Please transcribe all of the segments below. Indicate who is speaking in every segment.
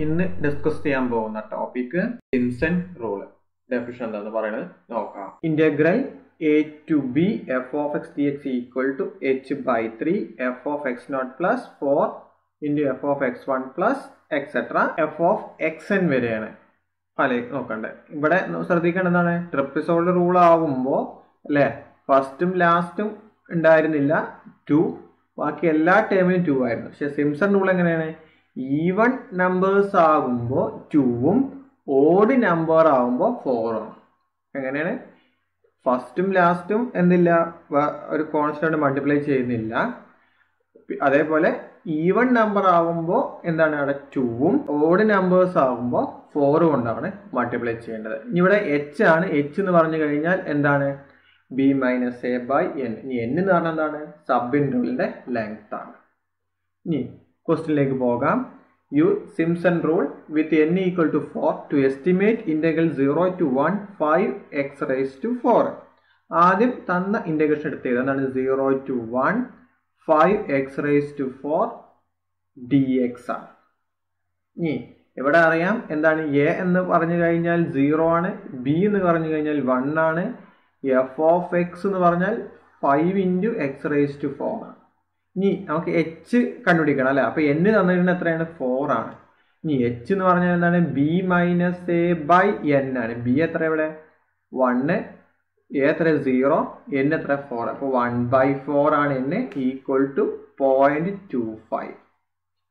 Speaker 1: ഇന്ന് ഡിസ്കസ് ചെയ്യാൻ പോകുന്ന ടോപ്പിക് സിംസൺ റൂൾ ഡെഫിഷൻ എന്താണെന്ന് പറയുന്നത് നോക്കാം. Integral a to b f of x d x equal to h by three f of x not plus four into f of x one plus etcetera f of x n വരെയാണ്. അല്ലെ നോക്കണ്ടേ. ഇവിടെ ശ്രദ്ധിക്കേണ്ട എന്താണ്? ട്രിപ്പിസോൾഡ് rule ആവുമ്പോൾ അല്ലേ? ഫസ്റ്റും ലാസ്റ്റും ഉണ്ടായിരുന്നില്ല. To ബാക്കി എല്ലാ ടേമിനും ടു ആയിരുന്നു. പക്ഷെ സിംസൺ റൂൾ എങ്ങനെയാണ്? ഈവൺ നമ്പേഴ്സ് ആകുമ്പോൾ ടൂവും ഓഡ് നമ്പർ ആകുമ്പോൾ ഫോറും എങ്ങനെയാണ്? ഫസ്റ്റും ലാസ്റ്റും എന്തില്ല? ഒരു കോൺസ്റ്റന്റ് മൾട്ടിപ്ലൈ ചെയ്യുന്നില്ല. അതേപോലെ ഈവൺ നമ്പർ ആകുമ്പോൾ എന്താണ് അവിടെ? ടൂവും ഓഡ് നമ്പേഴ്സ് ആകുമ്പോൾ ഫോറും കൊണ്ടാണ് മൾട്ടിപ്ലൈ ചെയ്യേണ്ടത്. ഇനി ഇവിടെ എച്ച് ആണ്. എച്ച് എന്ന് പറഞ്ഞു കഴിഞ്ഞാൽ എന്താണ്? B minus a by n ഇനി എൻ എന്ന് പറഞ്ഞാൽ എന്താണ്? സബ് ഇൻട്രവലിന്റെ ലെങ്ത് ആണ്. ഇനി ക്വസ്റ്റിനിലേക്ക് പോകാം. Use Simpson rule with n equal to four to estimate integral zero to one five x raise to four ആദ്യം തന്ന ഇന്റഗ്രേഷൻ എടുത്തത് എന്താണ്? Zero to one five x raise to four d x ആണ്. ഇനി എവിടെ അറിയാം? എന്താണ്? എ എന്ന് പറഞ്ഞു കഴിഞ്ഞാൽ സീറോ ആണ്. ബി എന്ന് പറഞ്ഞു കഴിഞ്ഞാൽ വൺ ആണ്. എഫ് ഓഫ് എക്സ് എന്ന് പറഞ്ഞാൽ five into x raise to four ആണ്. ഇനി നമുക്ക് എച്ച് കണ്ടുപിടിക്കണം അല്ലേ? അപ്പൊ എന്ന് തന്നിരുന്ന എത്രയാണ്? ഫോർ ആണ്. ഇനി എച്ച് എന്ന് പറഞ്ഞാൽ എന്താണ്? B minus a by n ആണ്. ബി എത്ര ഇവിടെ? വണ്ണ് എ എത്ര? സീറോ എൻ എത്ര? ഫോർ അപ്പോൾ വൺ ബൈ ഫോർ ആണ് n equal to point two five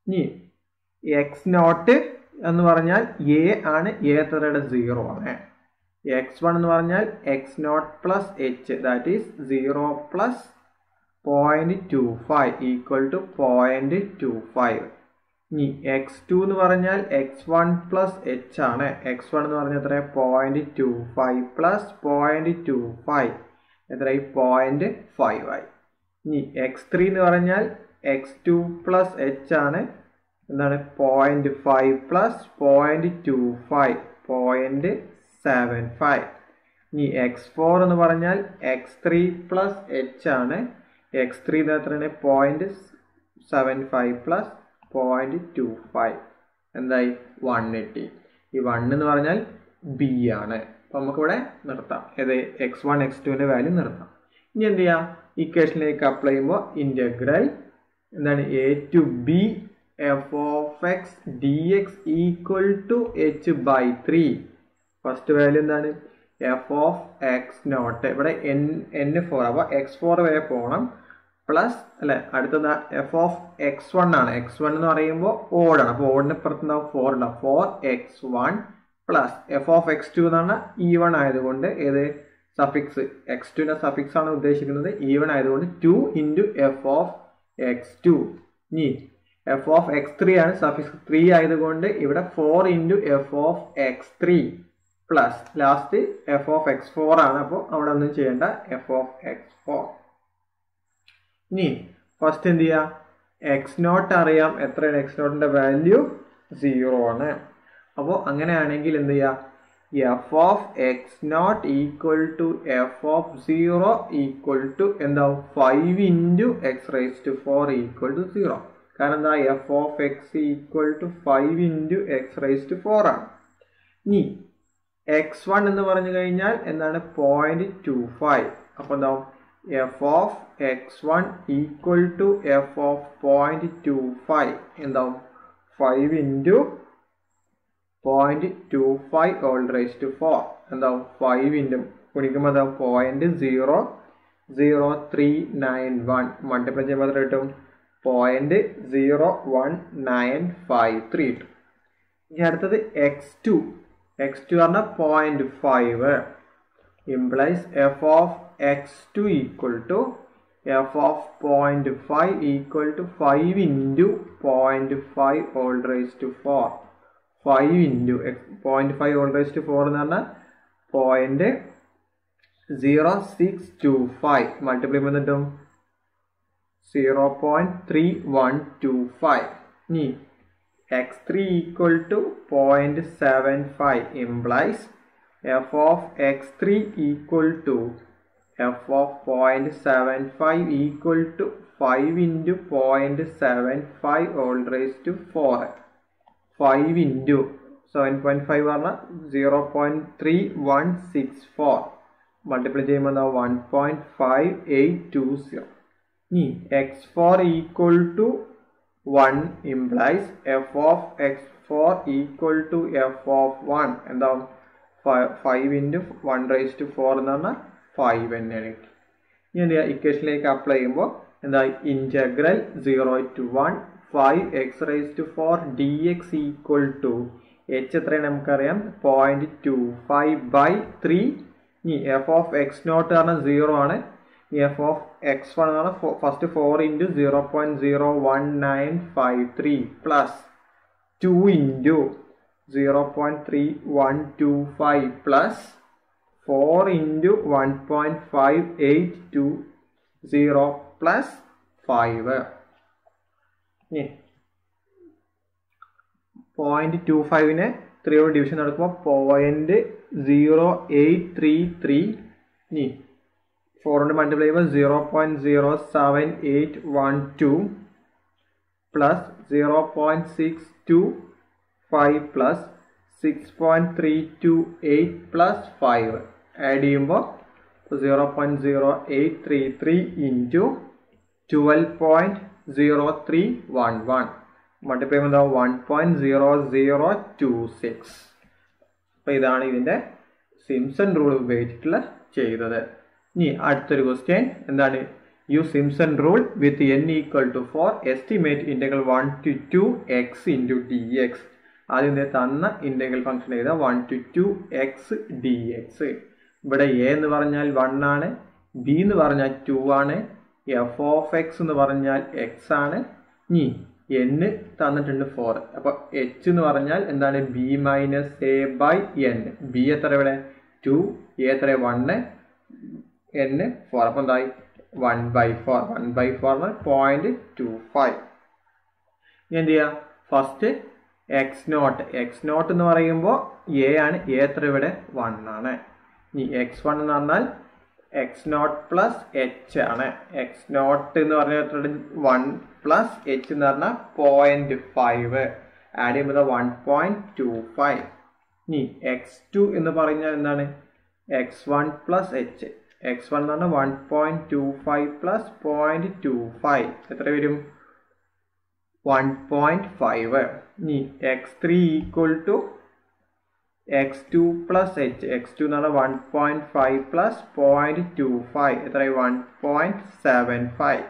Speaker 1: ഇനി എക്സ് നോട്ട് എന്ന് പറഞ്ഞാൽ എ ആണ്. എ എത്രയുടെ സീറോ ആണ്. എക്സ് വൺ എന്ന് പറഞ്ഞാൽ x not plus h that is zero plus point two five equal to point two five ഇനി എക്സ് ടു എന്ന് പറഞ്ഞാൽ എക്സ് വൺ പ്ലസ് എച്ച് ആണ്. എക്സ് വൺ എന്ന് പറഞ്ഞാൽ എത്ര point two five plus point two five എത്രയായി? Point five ആയി. ഇനി എക്സ് ത്രീ എന്ന് പറഞ്ഞാൽ എക്സ് ടു പ്ലസ് എച്ച് ആണ്. എന്താണ്? Point five plus point two five point seven five ഇനി എക്സ് ഫോർ എന്ന് പറഞ്ഞാൽ എക്സ് ത്രീ പ്ലസ് എച്ച് ആണ്. എക്സ് ത്രീ എത്രയാണ്? Point seven five plus point two five എന്തായി? വൺ എട്ടി ഈ വൺ എന്ന് പറഞ്ഞാൽ ബി ആണ്. അപ്പം നമുക്കിവിടെ നിർത്താം. ഏത് എക്സ് വൺ എക്സ് ടുവിന്റെ വാല്യൂ നിർത്താം. ഇനി എന്ത് ചെയ്യാം? ഇക്വേഷനിലേക്ക് അപ്ലൈ ചെയ്യുമ്പോൾ ഇന്റഗ്രൽ എന്താണ്? A to b f of x d x equal to h by three first value എന്താണ്? എഫ് ഓഫ് എക്സ് നോട്ട് ഇവിടെ എൻ എൻ ഫോർ അപ്പോൾ എക്സ് ഫോർ വരെ പോകണം പ്ലസ് അല്ലെ അടുത്തത് എഫ് ഓഫ് എക്സ് വൺ ആണ്. എക്സ് വൺ എന്ന് പറയുമ്പോൾ ഓടാണ് അപ്പോൾ ഓടിന് പുറത്ത് എന്താവും? ഫോർ ഉണ്ടാവും four x one plus f of x two എന്നാണ് ഈ വൺ ആയതുകൊണ്ട് ഏത്? സഫിക്സ് എക്സ് ടുവിന്റെ സഫിക്സ് ആണ് ഉദ്ദേശിക്കുന്നത്. ഈവൺ ആയതുകൊണ്ട് two into f of x two ഇനി എഫ് ഓഫ് എക്സ് ത്രീ ആണ്. സഫിക്സ് ത്രീ ആയതുകൊണ്ട് ഇവിടെ four into f of x three plus last f of x four ആണ്. അപ്പോൾ അവിടെ ഒന്നും ചെയ്യേണ്ട എഫ് ഓഫ് എക്സ് ഫോർ ഇനി ഫസ്റ്റ് എന്ത് ചെയ്യുക എക്സ് നോട്ട് അറിയാം. എത്രയാണ്? എക്സ് നോട്ടിന്റെ വാല്യൂ സീറോ ആണ്. അപ്പോൾ അങ്ങനെയാണെങ്കിൽ എന്ത് ചെയ്യുക f of x not equal to f of zero equal to എന്താവും? Five into x raise to four equal to zero കാരണം എന്താ? F of x equal to five into x raise to four ആണ്. ഇനി X one എന്ന് പറഞ്ഞു കഴിഞ്ഞാൽ എന്താണ്? Point two five അപ്പോൾ എന്താവും F of X one equal to F of point two five എന്താവും five into point two five whole raise to four എന്താവും ഫൈവ് ഇന്റും കുടിക്കുമ്പോൾ എന്താവും point zero zero three nine one multiply ചെയ്യുമ്പോൾ എത്ര കിട്ടും? Point zero one nine five three കിട്ടും. ഇനി അടുത്തത് എക്സ് ടു എക്സ് ടു പറഞ്ഞാൽ point five implies F of X two equal to F of point five equal to five into point five whole raise to four five into point five whole raise to four എന്ന് പറഞ്ഞാൽ point zero six two five multiply വന്നിട്ടും zero point three one two five ഇനി X three equal to point seven five implies F of X three equal to F of point seven five equal to five into point seven five whole to four five into seven point five പറഞ്ഞാൽ zero point three one six four multiply ചെയ്യുമ്പോൾ എന്താ? One point five eight two zero ഇനി X four equal to one implies F of X four equal to F of one എന്താവും into one raise to four എന്ന് പറഞ്ഞാൽ five തന്നെയാണ്. കിട്ടി ഇനി എന്ത് ചെയ്യുക ഇക്വേഷനിലേക്ക് അപ്ലൈ ചെയ്യുമ്പോൾ എന്താ? Integral zero to one five X raise to four D X equal to H എത്രയാണ് നമുക്കറിയാം? Point two five by three ഇനി എഫ് ഓഫ് എക്സ് നോട്ട് പറഞ്ഞാൽ സീറോ ആണ്. എഫ് ഓഫ് എക്സ് വൺ എന്ന് പറഞ്ഞാൽ first four into zero point zero one nine five three plus two into zero point three one two five plus four into one point five eight two zero plus five point two ഫൈവിനെ ത്രീയോട് division നടക്കുമ്പോൾ point zero eight three three ഇനി four കൊണ്ട് multiply ചെയ്യുമ്പോൾ zero point zero seven eight one two plus zero point six two five plus six point three two eight plus five add ചെയ്യുമ്പോൾ zero point zero eight three three into twelve point zero three one one multiply two six അപ്പോൾ ഇതാണ് ഇതിന്റെ Simpson rule ഉപയോഗിച്ചിട്ടുള്ള ചെയ്തത്. ഇനി അടുത്തൊരു question എന്താണ്? Use Simpson rule with N equal to four estimate integral one two two X into D X ആദ്യം തന്ന ഇന്റഗ്രൽ ഫംഗ്ഷൻ ചെയ്ത one two two X D X ഇവിടെ എ എന്ന് പറഞ്ഞാൽ വൺ ആണ് ബി എന്ന് പറഞ്ഞാൽ ടു ആണ് എഫ് ഓഫ് എക്സ് എന്ന് പറഞ്ഞാൽ എക്സ് ആണ്. ഇനി എന്ന് തന്നിട്ടുണ്ട് ഫോർ അപ്പോൾ എച്ച് എന്ന് പറഞ്ഞാൽ എന്താണ്? B minus A by N B എത്ര ഇവിടെ? ടു എ എത്ര? വണ്ണ് എൻ ഫോർ അപ്പം എന്തായി? One by four one by four point two five ഇനി എന്ത് ചെയ്യുക first X naught X naught എന്ന് പറയുമ്പോൾ എ ആണ്. എ എത്ര ഇവിടെ? വൺ ആണ്. ഇനി എക്സ് വൺ എന്ന് പറഞ്ഞാൽ എക്സ് നോട്ട് പ്ലസ് എച്ച് ആണ്. എക്സ് നോട്ട് എന്ന് പറഞ്ഞാൽ വൺ പ്ലസ് എച്ച് എന്ന് പറഞ്ഞാൽ പോയിന്റ് ഫൈവ് ആഡ് ചെയ്യുമ്പോൾ വൺ പോയിന്റ് ടു ഫൈവ് ഇനി എക്സ് ടു എന്ന് പറഞ്ഞാൽ എന്താണ്? X one plus H X one എന്ന് പറഞ്ഞാൽ one point two five plus point two five എത്ര വരും? വൺ പോയിന്റ് ഫൈവ് ഇനി X three equal to X two plus H X two എന്ന് പറഞ്ഞാൽ one point five plus point two five എത്ര one point seven five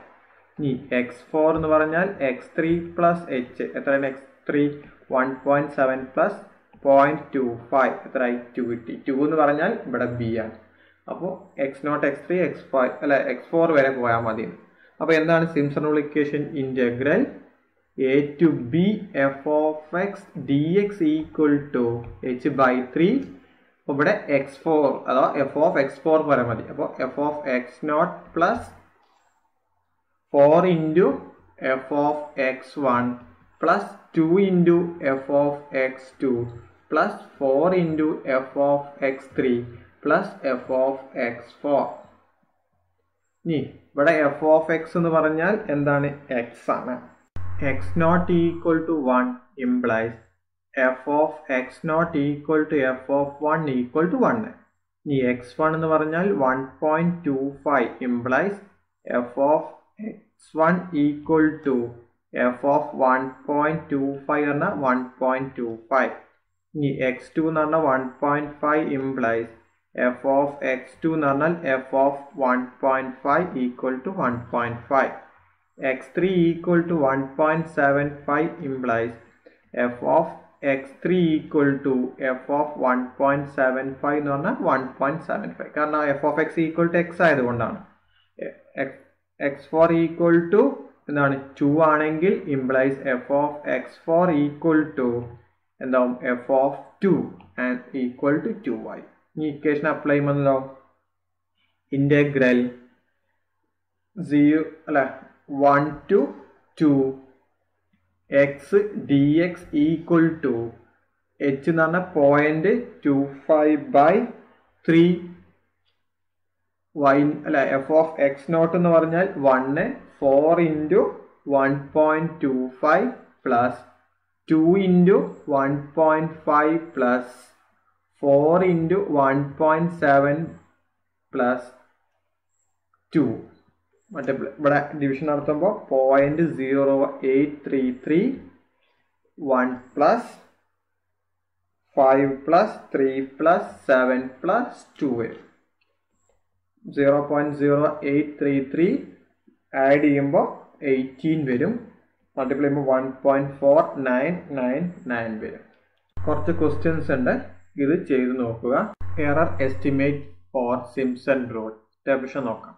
Speaker 1: ഇനി X four എന്ന് പറഞ്ഞാൽ X three plus H എത്രയാണ് X three one point seven plus point two five എത്രയായി? Two കിട്ടി. Two എന്ന് പറഞ്ഞാൽ ഇവിടെ ബി ആണ്. അപ്പോൾ X naught X three X five അല്ല എക്സ് ഫോർ വരെ പോയാൽ മതി. അപ്പോൾ എന്താണ് Simpson equation integral A to B F of X D X equal to H by three അപ്പോൾ ഇവിടെ എക്സ് ഫോർ അഥവാ എഫ് ഓഫ് എക്സ് ഫോർ വരെ മതി. അപ്പോൾ F of X naught plus four into F of X one plus two into F of X two plus four into F of X three plus F of X four ഇനി ഇവിടെ F of X എന്ന് പറഞ്ഞാൽ എന്താണ് X ആണ്. X naught equal to one implies F of X naught equal to F of one equal to one ഇനി X one എന്ന് പറഞ്ഞാൽ one point two five implies F of X one equal to F of one point two five പറഞ്ഞാൽ one point two five ഇനി X two എന്ന് പറഞ്ഞാൽ one point five implies F of X two എന്ന് പറഞ്ഞാൽ F of one point five equal to one point five X three equal to one point seven five implies F of X three equal to F of one point seven five എന്ന് പറഞ്ഞാൽ one point seven five കാരണം F of X equal to X ആയതുകൊണ്ടാണ്. X four equal to എന്താണ്? Two ആണെങ്കിൽ implies F of X four equal to എന്താവും? F of two and equal to two ആയി. ഈ equation apply ചെയ്യുമ്പോൾ integral zero അല്ല one two two X D X equal to H എന്ന് പറഞ്ഞാൽ point two five by three Y അല്ല F of X not എന്ന് പറഞ്ഞാൽ one four into one point two five plus two into one point five plus four into one point seven plus two മറ്റേ ഇവിടെ division നടത്തുമ്പോൾ point zero eight three three one plus five plus three plus seven plus two വരും zero point zero eight three three add ചെയ്യുമ്പോൾ eighteen വരും. Multiply ചെയ്യുമ്പോൾ one point four nine nine nine വരും. കുറച്ച് questions ഉണ്ട്. ഇത് ചെയ്ത് നോക്കുക. Error estimate for Simpson rule ടെബിഷൻ നോക്കാം.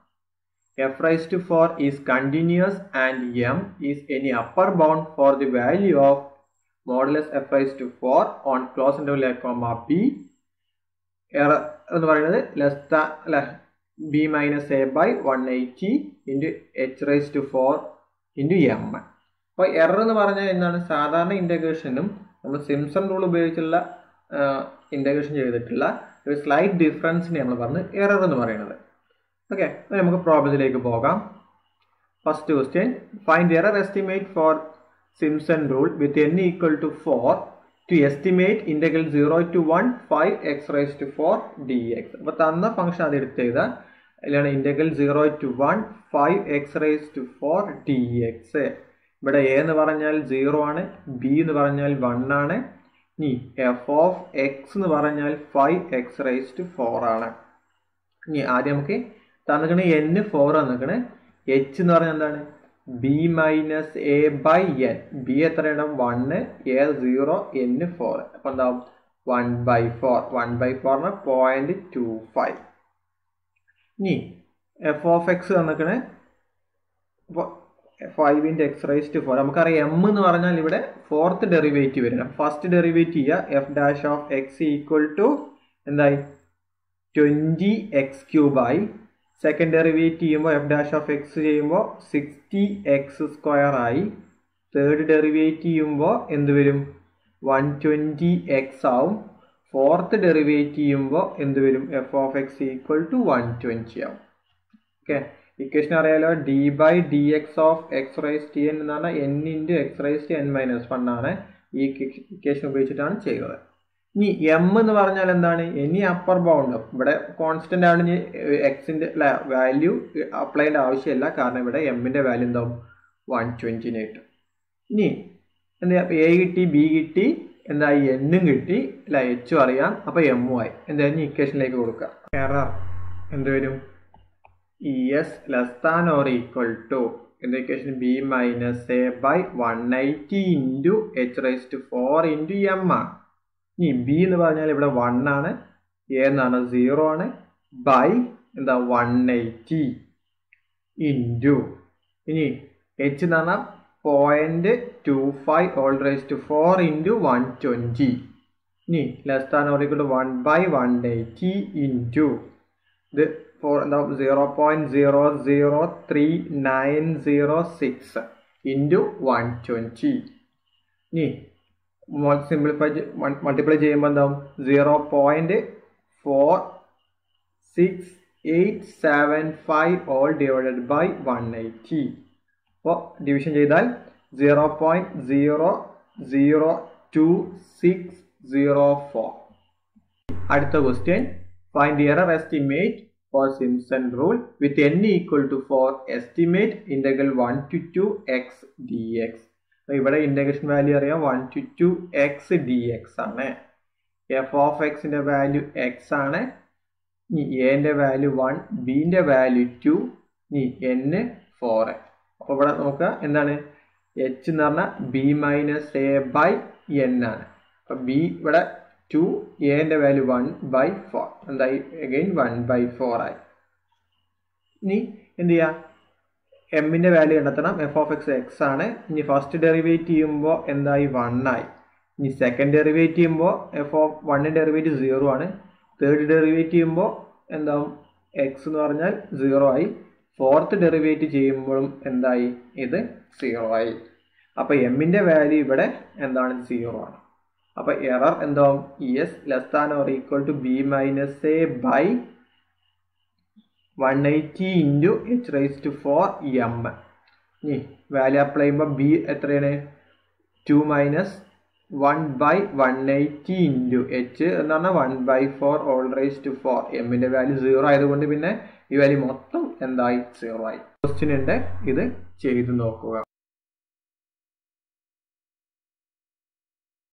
Speaker 1: F rise to four is continuous and M is any upper bound for the value of modulus F rise to four on close interval comma B error എന്ന് പറയുന്നത് less than B minus A by one eighty into H rise to four into M അപ്പോൾ error എന്ന് പറഞ്ഞാൽ എന്താണ്? സാധാരണ ഇന്റഗ്രേഷനും നമ്മൾ Simpson rule ഉപയോഗിച്ചുള്ള integration ചെയ്തിട്ടുള്ള ഒരു സ്ലൈറ്റ് ഡിഫറൻസിനെ നമ്മൾ പറഞ്ഞ് എറർ എന്ന് പറയുന്നത്. ഓക്കെ നമുക്ക് പ്രോബ്ലത്തിലേക്ക് പോകാം. First question find error estimate for Simpson rule with N equal to four to estimate integral zero to one five X rise to four D X അപ്പോൾ തന്ന ഫംഗ്ഷൻ അത് എടുത്ത് ചെയ്താൽ അതിലാണ് integral zero to one five X rise to four D X ഇവിടെ A എന്ന് പറഞ്ഞാൽ zero ആണ് ബി എന്ന് പറഞ്ഞാൽ വൺ ആണ് ഇനി എഫ് ഓഫ് എക്സ് എന്ന് പറഞ്ഞാൽ five X rise to four ആണ്. ഇനി ആദ്യം നമുക്ക് തന്നിക്കണ എൻ ഫോർ തന്നിക്കണ് എച്ച് എന്ന് പറഞ്ഞാൽ എന്താണ്? B minus A by N B എത്രയാണ് one A zero N four അപ്പം എന്താ one by four one by ഫോറിന് point two five ഇനി എഫ് ഓഫ് എക്സ് തന്നിക്കണ് ഫൈവിന്റെ എക്സ് റൈസ് ടു ഫോർ നമുക്കറിയാം എം എന്ന് പറഞ്ഞാൽ ഇവിടെ ഫോർത്ത് ഡെറിവേറ്റീവ് വരണം. ഫസ്റ്റ് ഡെറിവേറ്റ് ചെയ്യുക. F dash of X equal to എന്തായി? ട്വന്റി എക്സ് ക്യൂബായി സെക്കൻഡ് ഡെറിവേറ്റ് ചെയ്യുമ്പോൾ എഫ് ഡാഷ് ഓഫ് എക്സ് ചെയ്യുമ്പോൾ സിക്സ്റ്റി എക്സ് സ്ക്വയർ ആയി. തേർഡ് ഡെറിവേറ്റ് ചെയ്യുമ്പോൾ എന്ത് വരും? വൺ ട്വന്റി എക്സ് ആവും. ഫോർത്ത് ഡെറിവേറ്റ് ചെയ്യുമ്പോൾ എന്ത് വരും? F of X equal to one twenty ആവും. ഓക്കെ ഇക്വേഷൻ അറിയാലോ D by D X of X rise to N എന്ന് പറഞ്ഞാൽ N into X rise to N minus one ആണ് ഈ ഇക്വേഷൻ ഉപയോഗിച്ചിട്ടാണ് ചെയ്തത് ഇനി എം എന്ന് പറഞ്ഞാൽ എന്താണ്? ഇനി അപ്പർ ബൗണ്ട് ഇവിടെ കോൺസ്റ്റന്റ് ആണ് ഇനി എക്സിന്റെ അല്ല വാല്യൂ അപ്ലൈ ചെയ്യേണ്ട ആവശ്യമില്ല. കാരണം ഇവിടെ എമ്മിന്റെ വാല്യൂ എന്താവും വൺ ട്വന്റിന് കിട്ടും. ഇനി എന്താ എ കിട്ടി ബി കിട്ടി എന്തായി? എന്നും കിട്ടി. അല്ല എച്ചും അറിയാം. അപ്പൊ എമ്മും ആയി. എന്തായാലും ഇക്വേഷനിലേക്ക് കൊടുക്കുക എറർ എന്ത് വരും? E S less or or equal to equation B minus A by one eighty into H rise to four into M ആണ്. ഇനി ബി എന്ന് പറഞ്ഞാൽ ഇവിടെ വൺ ആണ് എ എന്നാണ് സീറോ ആണ് ബൈ എന്താ വൺ എയ്റ്റി ഇന്റു ഇനി എച്ച് എന്ന് പറഞ്ഞാൽ point two five whole rise to four into one twenty ഇനി less than equal to one by one eighty into ഇത് ഫോർ എന്താ zero point zero zero three nine zero six into one twenty ഇനി simplify multiply ചെയ്യുമ്പോൾ എന്താവും zero point four six eight seven five whole divided by one eighty അപ്പോൾ division ചെയ്താൽ zero point zero zero two six zero four അടുത്ത question find here estimate Simpson rule with n equal to four estimate integral one to two x d x ഇവിടെ integration value അറിയാം one to two x d x ആണ് F of എക്സിന്റെ value x ആണ്. ഇനി എന്റെ value one ബിന്റെ value two ഇനി n four അപ്പോൾ ഇവിടെ നോക്കുക എന്താണ്? എച്ച് എന്ന് പറഞ്ഞാൽ b minus a by n ആണ്. അപ്പോൾ ബി ഇവിടെ ടു എന്റെ വാല്യൂ വൺ ബൈ ഫോർ എന്തായി അഗെയിൻ വൺ ബൈ ഫോർ ആയി. ഇനി എന്ത് ചെയ്യുക എമ്മിന്റെ വാല്യൂ കണ്ടെത്തണം. എഫ് ഓഫ് എക്സ് എക്സ് ആണ്. ഇനി ഫസ്റ്റ് ഡെറിവേറ്റ് ചെയ്യുമ്പോൾ എന്തായി? വൺ ആയി. ഇനി സെക്കൻഡ് ഡെറിവേറ്റ് ചെയ്യുമ്പോൾ എഫ് ഓഫ് വണ്ണിന്റെ ഡെറിവേറ്റ് സീറോ ആണ്. തേർഡ് ഡെറിവേറ്റ് ചെയ്യുമ്പോൾ എന്താവും? എക്സ് എന്ന് പറഞ്ഞാൽ സീറോ ആയി. ഫോർത്ത് ഡെറിവേറ്റ് ചെയ്യുമ്പോഴും എന്തായി? ഇത് സീറോ ആയി. അപ്പോൾ എമ്മിന്റെ വാല്യൂ ഇവിടെ എന്താണ്? സീറോ ആണ്. അപ്പോൾ എറർ എന്താവും? S less than or equal to b minus a by one eighty into h raise to four m ഇനി വാല്യൂ അപ്ലൈ ചെയ്യുമ്പോൾ ബി എത്രയാണ്? Two minus one by one eighty into h എന്ന് പറഞ്ഞാൽ one by four whole raise to four എമ്മിന്റെ value zero ആയതുകൊണ്ട് പിന്നെ ഈ value മൊത്തം എന്തായി? സീറോ ആയി. ക്വസ്റ്റ്യൻ ഉണ്ട്. ഇത് ചെയ്തു നോക്കുക.